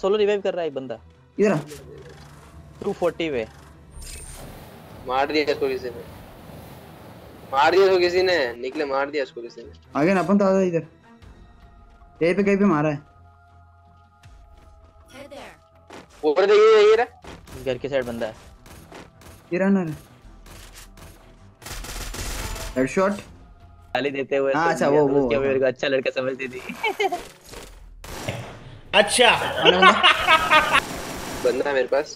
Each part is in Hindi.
सोलो रिवाइव कर रहा है बंदा। इधर 240 पे। मार दिया इसको किसी ने। मार दिया इसको किसी ने। निकले मार दिया इसको किसी ने। आगे ना अपन तो आ इधर। यहीं पे कहीं पे मारा है। ऊपर देखिए ये रहा। घर के साइड बंदा है। ये रहा ना। हेडशॉट गाली देते हुए हाँ, तो अच्छा, वो- वो- उसके मेरे को अच्छा लड़का समझती थी। अच्छा। बंदा है मेरे पास।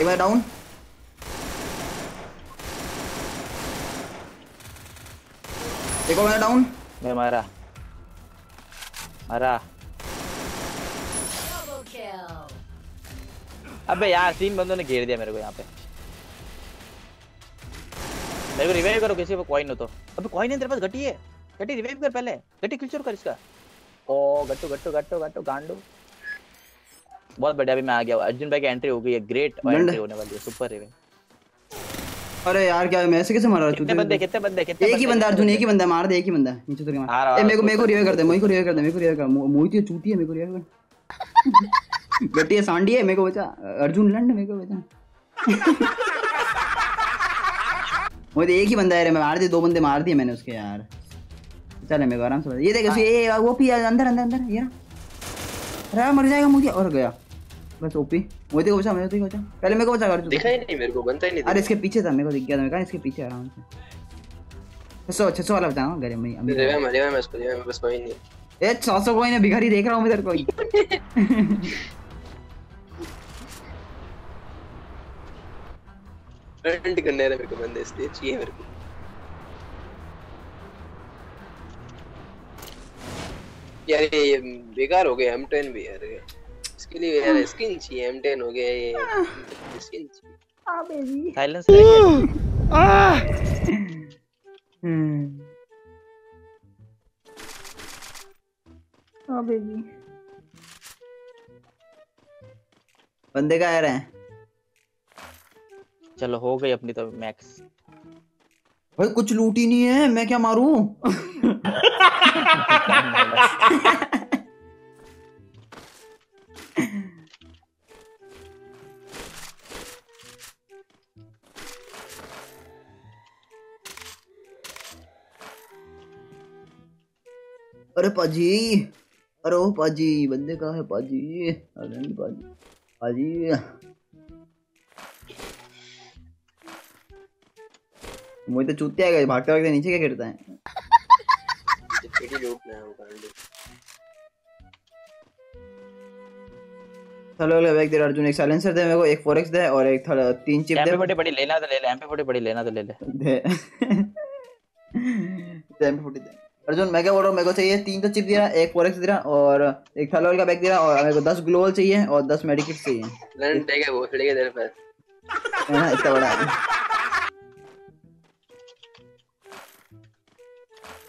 एक बार डाउन एक और डाउन मैं मारा। मारा। अबे यार तीन बंदों ने घेर दिया मेरे को यहाँ पे। मेरे को रिवाइव करो किसी को कॉइन हो तो। अबे कॉइन है तेरे पास घटी है। घटी रिवाइव कर पहले। घटी किल कर इसका। ओ गट्टू गट्टू गट्टू गट्टू गांडू। बहुत बढ़िया अभी मैं आ गया अर्जुन भाई की एंट्री हो गई है ग्रेट एंट्री होने वाली है सुपर रिवाइव अरे यार क्या मैं ऐसे कैसे मारा कितने बंदे कितने बंदे कितने एक ही बंदा? अर्जुन एक ही बंदा मार दे एक ही बंदा नीचे उतर के मार। ए मेरे को मेरे को रिवाइव कर दे मेरे को रिवाइव कर दे मेरे को रिवाइव कर मोहित ये चूती है मेरे को रिवाइव कर गट्टी सांडी है मेरे को बचा। अर्जुन लंड मेरे को बचा। मोहित एक ही बंदा है रे मैं मार दिए दो बंदे मार दिए मैंने उसके यार। चल मेरे को आराम से ये देख ये वो पी अंदर अंदर अंदर ये रहा मर जाएगा मुझे और गया बस ओपी मोहित को बचा मोहित को बचा पहले मेरे को बचा कर दिखा ही नहीं मेरे को बनता ही नहीं अरे इसके पीछे था मेरे को दिख गया था मैं कहा इसके पीछे आराम से। सौ छह सौ वाला बताना घर में अभी रिवाइव में रिवाइव में इसको में बस कोई नहीं। ए सौ कोई ना भिखारी देख रहा हूँ मैं तेरे को फ्रंट करने मेरे को बंदे इसलिए चाहिए मेरे को। यार ये बेकार हो गया M10 भी यार। इसके लिए यार स्किन चाहिए M10 हो गया ये स्किन चाहिए। साइलेंस रहेंगे हम्म। बेबी बंदे का आ रहे हैं? चलो हो गई अपनी तो मैक्स भाई कुछ लूट ही नहीं है मैं क्या मारूं? अरे पाजी, अरे ओ पाजी, बंदे का है पाजी? अरे नहीं पाजी पाजी। मुझे तो चूतिया गए, भागते भागते नीचे क्या गिरता है? पेटी लूटना है वो कांड चलो अगला बैग दे अर्जुन एक साइलेंसर दे मेरे को एक फोरेक्स दे और एक थोड़ा तीन चिप एमपी दे। फोर्टी बड़ी लेना तो ले ले एमपी फोर्टी बड़ी लेना तो ले ले। दे। फुटी दे। अर्जुन मैं क्या बोल रहा हूँ? मेरे को चाहिए तीन तो चिप दिया एक फोरेक्स दिया और एक थलोल का बैग दिया और मेरे को दस ग्लोवल चाहिए और दस मेडिकिट चाहिए। है। इतना बड़ा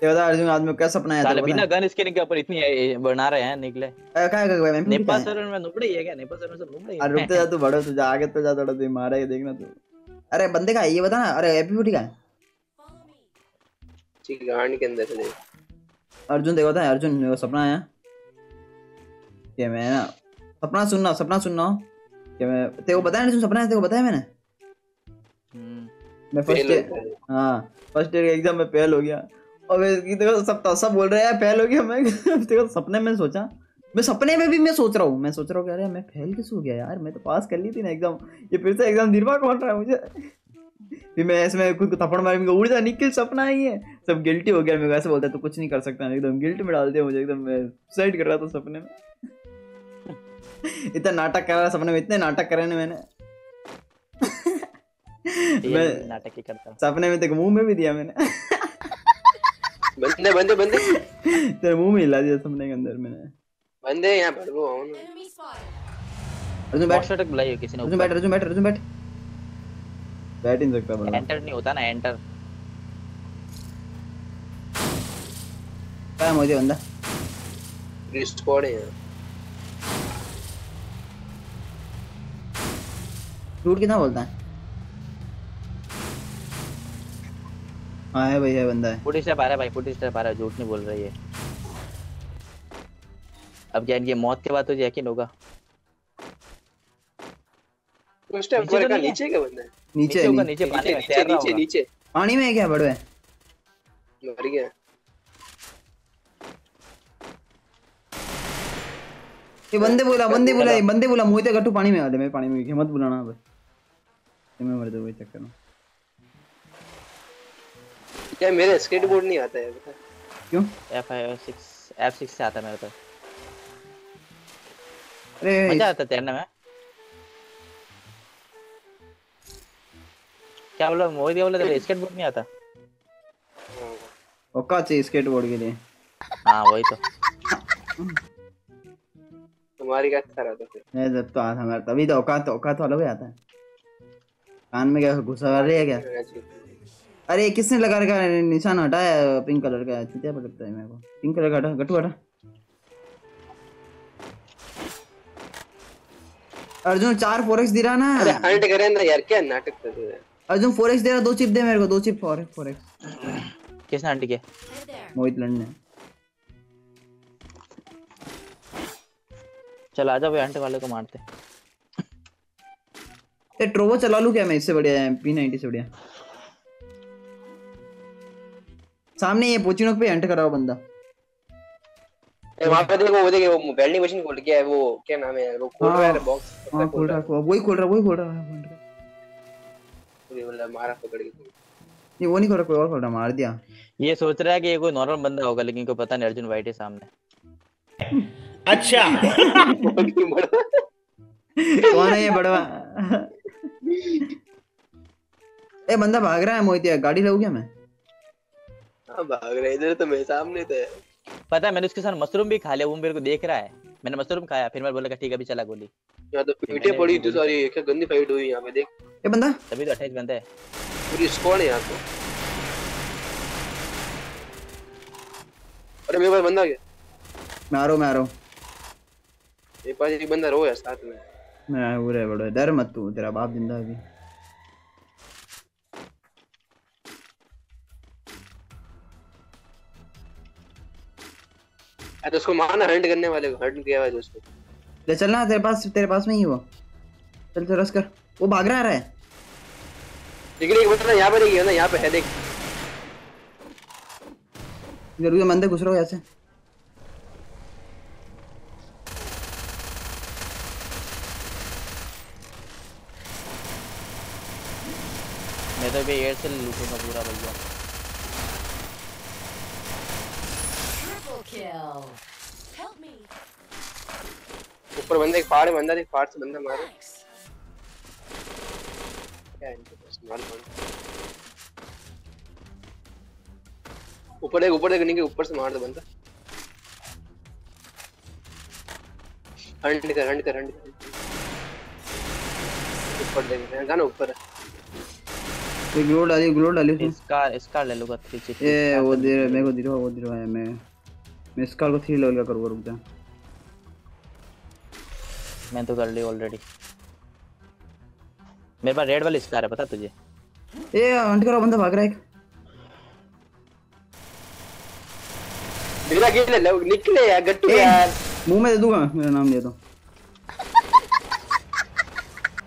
ये बता अर्जुन आदमी को क्या सपना है साले बिना गन स्किन के ऊपर इतनी बना रहे हैं निकले। है? क्या क्या क्या नेपाल सर में नुबड़े ही है क्या? नेपाल सर में सब नुबड़े अरे रुक तो जा तू बड़ो तू जा आगे तो जा थोड़ा तू मारा ये देखना तू। अरे बंदे का है ये बता ना। अरे एपी फुटी का है। ठीक गांड के अंदर चले अर्जुन देखो था अर्जुन मेरे को सपना आया। कि मैं ना सपना सुनना सपना सुनना। कि मैं तेरे को बताया ना सपना है तेरे को बताया मैंने? हम्म, मैं फ़र्स्ट ईयर हाँ फ़र्स्ट ईयर एग्ज़ाम में फेल हो गया। और देखो सब तो सब बोल रहे हैं फेल हो गया मैं। देखो सपने में सोचा। मैं सपने में भी मैं सोच रहा हूँ। मैं सोच रहा हूँ अरे मैं फेल किस हो गया यार? मैं तो पास कर ली थी ना एग्ज़ाम ये फिर से एग्ज़ाम निर्वाह कौन रहा है मुझे। फिर मैं ऐसे में खुद को थप्पड़ मार उड़ जा निकल सपना ही है। सब गिल्टी हो गया को ऐसे बोलता है तो कुछ नहीं कर सकता। एकदम गिल्ट में डाल दिया मुझे एकदम मैं सुसाइड कर रहा था सपने में। इतना नाटक कर रहा सपने में इतने नाटक करे ना मैंने। मैं नाटक ही करता सपने में तेरे मुँह में भी दिया मैंने। बंदे बंदे बंदे। तेरे मुँह में हिला दिया सपने के अंदर मैंने। बंदे यहाँ पर वो आओ ना। अर्जुन बॉट बैठ। शॉट बुलाई हो किसी ने अर्जुन बैठ अर्जुन बैठ अर्जुन बैठ। बैठ ही नहीं सकता बड़ा एंटर नहीं होता ना एंटर क्या है मुझे बंदा। स्क्वाड है यहाँ? झूठ कितना बोलता है? हाँ है भाई है बंदा है। फुटी स्टेप आ रहा है भाई फुटी स्टेप आ रहा है झूठ नहीं बोल रही है। अब क्या इनकी मौत के बाद तुझे यकीन होगा। उस टाइम नीचे पर तो का नीचे का बंदा? है नीचे। नीचे ऊपर नीचे पानी में तैर रहा नीचे नीचे। पानी में है क्या बड़वे मर गया। ये बंदे बोला बंदे बोला ये बंदे बोला मोहिते गट्टू पानी में आ दे मैं पानी में मत बुलाना अब ये मैं मर जाऊँ चक्कर में। क्या मेरा स्केटबोर्ड नहीं आता है बता क्यों? एफ़ सिक्स एफ़ सिक्स से आता है मेरे तो। अरे मज़ा आता है तैरने में। क्या बोला? मोहित क्या बोला तेरे स्केट बोर्ड नहीं आता? औकात चाहिए स्केटबोर्ड के लिए। हाँ वही तो। तुम्हारी क्या खरा था फिर। मैं जब तो आता हमारा तभी तो औकात औकात वालों को आता है। कान में क्या घुसा रही है क्या? अरे किसने लगा रखा है? निशान हटाया पिंक कलर का। चुतिया पर लगता है मेरे को। पिंक कलर का हटा गट्टू हटा। अर्जुन चार फोरेक्स दे रहा ना। अरे हंट करे ना यार क्या नाटक कर रहे हो अर्जुन फोरेक्स दे रहा दो चिप दे मेरे को दो चिप फोरेक्स फोरेक्स किसने आंटी के? मोहित लंड ने। चल आजा भाई आंटी वाले को मारते। ये ट्रोवो चला लूँ क्या मैं? इससे बढ़िया है पी नाइनटी से बढ़िया। सामने ये पोचिनोक पे एंटर करा हुआ बंदा। ए, वहाँ पे देखो वो देखो वो वेल्डिंग मशीन खोल के है वो क्या नाम है यार वो खोल रहा है बॉक्स हाँ खोल रहा है वही खोल रहा है वही खोल रहा है खोल रहा है। बोला मारा पकड़ के ये वो नहीं खोल रहा कोई और खोल रहा मार दिया। ये सोच रहा है कि ये कोई नॉर्मल बंदा होगा लेकिन को पता नहीं अर्जुन वाइट है सामने। अच्छा। कौन है ये बड़वा? ए बंदा भाग रहा है मोहित गाड़ी लाऊं क्या मैं? हाँ भाग रहे इधर तो मेरे सामने थे पता है मैंने उसके साथ मशरूम भी खा लिया वो मेरे को देख रहा है। मैंने मशरूम खाया फिर मैं बोला ठीक है अभी चला गोली। यहाँ तो पीटे पड़ी थी सारी क्या गंदी फाइट हुई यहाँ पे देख। ये बंदा? तभी तो अट्ठाईस बंदे हैं। पूरी स्क्वाड है यहाँ तो अरे मेरे पास बंदा आ गया मैं आ रहा हूँ मैं आ रहा हूँ। मेरे पास एक बंदा रो है साथ में। मैं वो रहे बड़वा डर मत तू तेरा बाप ज़िंदा है अभी। अरे तो उसको मारना हंट करने वाले को हंट किया हुआ है उसको ले चलना तेरे पास तेरे पास में ही वो। चल चल रस कर। वो भाग रहा है लेकिन एक बंदा यहाँ पे नहीं गया ना यहाँ पे है देख। इधर उधर बंदे घुस रहे हो ऐसे। मैं तो भी एयरसेल लूटूँगा पूरा भैया। एक पहाड़ बंदा देख पहाड़ से बंदा मारो। क्या इनके पास? मार मार। ऊपर देख ऊपर देख नीचे ऊपर से मार दो बंदा हंट कर हंट कर कर। ऊपर देख गाना ऊपर है? कोई ग्लो डाली ग्लो डाली इसका इसका ले लूँगा थ्री चिप ये वो दे मेरे को दे रहा वो दे रहा है मैं मैं इसका को थ्री लेवल का करूँगा रुक जा। मैं तो कर ली ऑलरेडी मेरे पास रेड वाली स्कार है पता तुझे? ए हंट करो बंदा भाग रहा है। एक मेरा गेल है निकले यार गट्टू यार। मुँह में दे दूँगा मेरा नाम लिया तो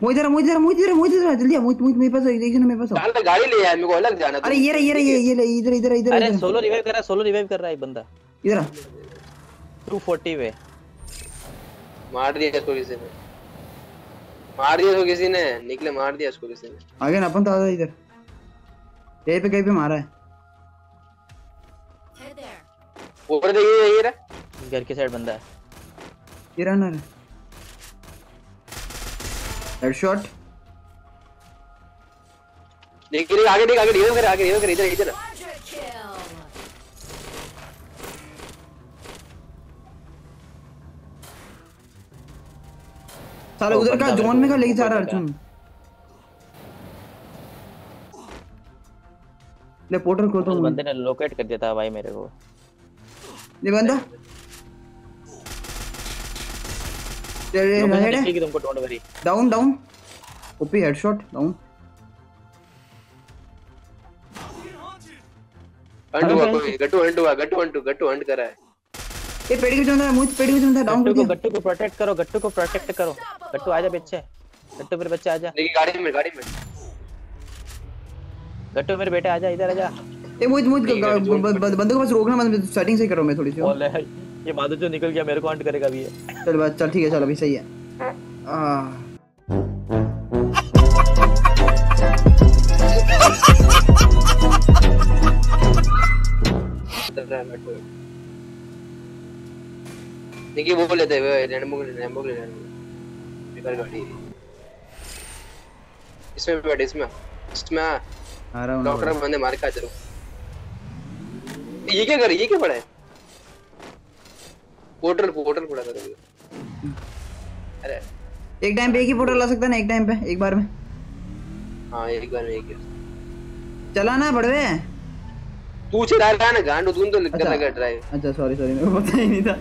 मोहित जरा मोहित जरा मोहित जरा मोहित जरा जल्दी आ मोहित मोहित मेरे पास ना मेरे पास तो गाड़ी ले यार मेरे को अलग जाना अरे ये रहा ये रहा ये ये ले इधर इधर इधर अरे सोलो रिवाइव कर रहा है सोलो रिवाइव कर रहा है एक बंदा। इधर 240 पे मार दिया इसको किसी ने। मार दिया इसको किसी ने निकले मार दिया इसको किसी ने। आगे ना अपन तो आ इधर। कहीं पे कहीं पे मारा है. ऊपर देखिए ये रहा। घर के साइड बंदा है। ये रहा ना रे हेडशॉट देख देख आगे देख आगे रिवाइव कर आगे रिवाइव कर इधर इधर। साला उधर का जोन में का लेके जा रहा है अर्जुन ले पोर्टल को तो बंदे ने लोकेट कर दिया था भाई मेरे को। ये बंदा? ये हेड है? तुमको don't worry down down OP headshot down hunt हुआ कोई? गट्टू हंट हुआ गट्टू हंट गट्टू कर रहा है। ये पेड़ के बंदा मुझ पेड़ के बंदा डाउन गट्टू कर को गट्टू को प्रोटेक्ट करो गट्टू को प्रोटेक्ट करो। गट्टू आजा पीछे गट्टू मेरे बच्चे आजा। देखिए गाड़ी में गाड़ी में। गट्टू मेरे बेटे आजा इधर आजा। ए मुझ मुझ बंदे को बस रोकना मत सेटिंग सही करो मैं थोड़ी सी। बोले ये माधव जो निकल गया मेरे को हंट करेगा भी है चल बस चल ठीक है चल अभी सही है। आ। देखिए वो लेते हैं लैंडमो लैंडमो ले बेकार गाड़ी। है। इसमें बैठ इसमें। इसमें आ। रहा हूँ डॉक्टर बंदे मार के आ ज़रूर ये क्या कर ये क्या पड़ा है? पोर्टल पोर्टल पड़ा था अरे। एक टाइम पे एक ही फ़ोटो ला सकता है ना एक टाइम पे एक बार में। हाँ एक बार में एक ही। चला ना बड़वे। तू चला रहा है ना गांडू तू तो कर अच्छा। लगा ड्राइव अच्छा सॉरी सॉरी मेरे को पता ही नहीं था।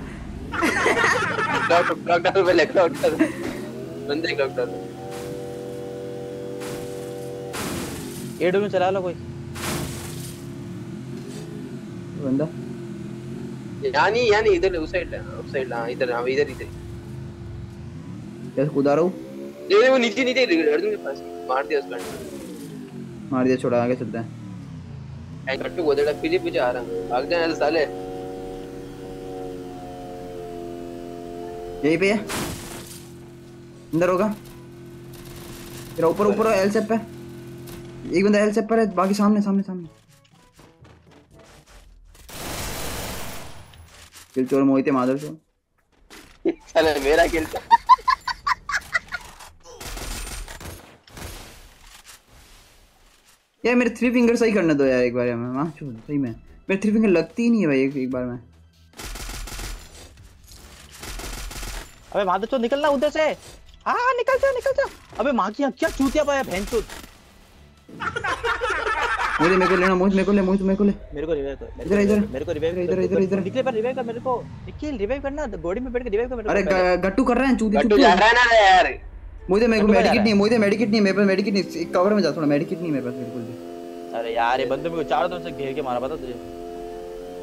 बंदे में चला लो कोई। बंदा? यानी यानी इधर उस साइड उस साइड हाँ इधर हाँ इधर इधर। कैसे कूदा रहा हूँ ये वो नीचे नीचे अर्जुन के पास। मार दिया उसका। मार दिया छोड़ा आगे चलते हैं। ऐ कट्टू को देड़ा पीछे पीछे आ रहा भाग जाए तो साले। यहीं पे है। अंदर होगा। तेरा ऊपर ऊपर एल सेप पे। एक बंदा एल सेप पर है बाकी सामने सामने सामने। किल चोर मोहित माधव चोर। साले मेरा था यार मेरे थ्री फिंगर सही करने दो यार एक बार मैं माँ सही में। मेरे थ्री फिंगर लगती ही नहीं है भाई एक, एक बार में। अबे माधव चो निकलना उधर से हाँ निकल जा निकल जा अबे माँ की क्या चूतिया पाया बहन चोद मुझे मेरे को लेना मोहित मेरे को ले मोहित मेरे को ले मेरे को रिवाइव कर इधर, इधर। मेरे को रिवाइव इधर, इधर, इधर। निकले पर रिवाइव कर मेरे को निखिल रिवाइव करना गोड़ी में बैठ के रिवाइव कर मेरे को अरे गट्टू कर रहे हैं चूती चूती जा रहा है ना यार मुझे मेरे को गट्टू मेडिकेट नहीं मुझे मेडिकेट नहीं मेरे पास मेडिकेट नहीं एक कवर में जा थोड़ा मेडिकेट नहीं मेरे पास बिल्कुल भी अरे यार ये बंदे मेरे को चारों तरफ़ से घेर के मारा पता तुझे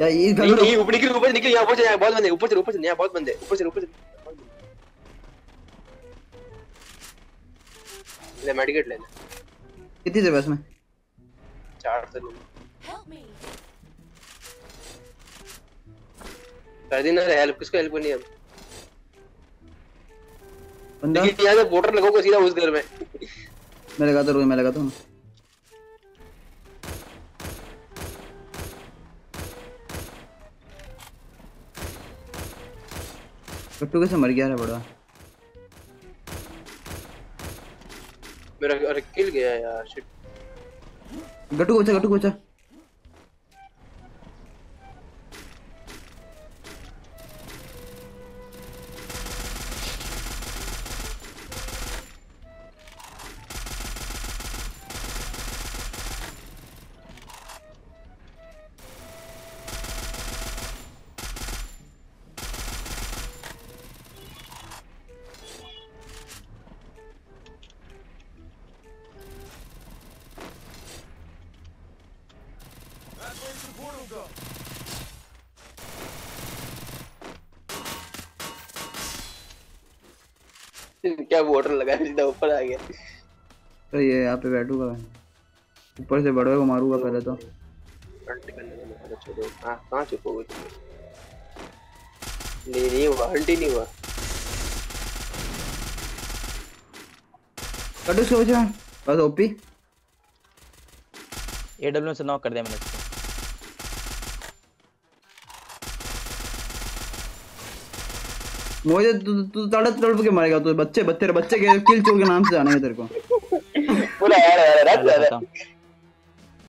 यार ये नहीं ऊपर निकल ऊपर निकल यहाँ ऊपर से बहुत बंदे ऊपर से ऊपर से यहाँ बहुत बंदे ऊपर से ऊपर से ले मेडिकेट ले ले। कितनी देर बस में चार से ले कर दी ना हेल्प किसको हेल्प करनी है अब? बंदा? देखिए यहाँ से वोटर लगोगे सीधा उस घर में। मैं लगाता हूँ मैं लगाता हूँ गट्टू कैसे मर गया रे बड़ा। मेरा अरे किल गया यार शिट गट्टू को बचा गट्टू को क्या वोटर लगा सीधा ऊपर आ गया। तो ये यहाँ पे बैठूँगा मैं। ऊपर से बड़वे को मारूँगा पहले तो। हाँ कहाँ छुपोगे तुम? नहीं नहीं हुआ हंट ही नहीं हुआ। गट्टू उसके बचा बस ओपी। एडब्ल्यू से नॉक कर दिया मैंने। मुझे तू तू तड़प तड़प के मरेगा तू बच्चे बच्चे बच्चे के किल चोर के नाम से जानेंगे तेरे को बोला यार यार।